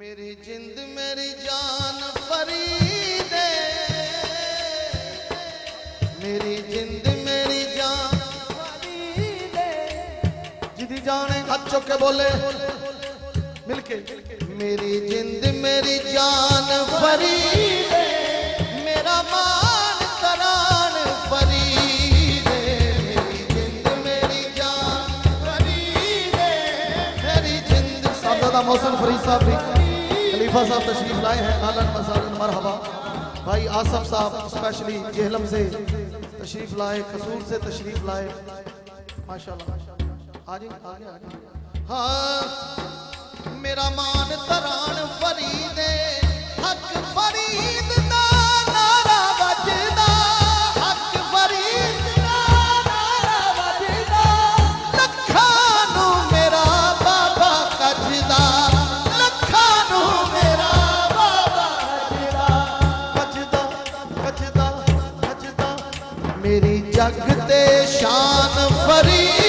ਮੇਰੀ ਜਿੰਦ ਮੇਰੀ ਜਾਨ ਫਰੀਦੇ ਮੇਰੀ ਜਿੰਦ ਮੇਰੀ ਜਾਨ ਫਰੀਦੇ ਜਿਹਦੀ ਜਾਨ ਹੱਥ ਚੁੱਕ ਕੇ ਬੋਲੇ। ਮਿਲ ਕੇ ਮੇਰੀ ਜਿੰਦ ਮੇਰੀ ਜਾਨ ਫਰੀਦੇ ਮੇਰਾ ਮਾਨ ਮੌਸਮ ਫਰੀਦ ਸਾਹਿਬ ਵੀ खलीफा साहब तशरीफ़ लाए हैं आलन मसालन मरहबा। भाई आसफ साहब स्पेशली जेहलम से तशरीफ़ लाए, कसूर से तशरीफ़ लाए। माशाल्लाह आगे आगे आगे हाँ मेरा मान ਮੇਰੀ ਜਗ ਤੇ ਸ਼ਾਨ ਫਰੀ।